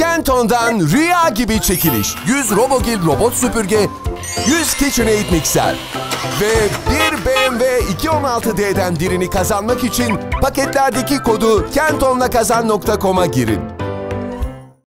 Kenton'dan rüya gibi çekiliş. 100 Robogil robot süpürge, 100 KitchenAid mikser ve bir BMW 216D'den birini kazanmak için paketlerdeki kodu kentonlakazan.com'a girin.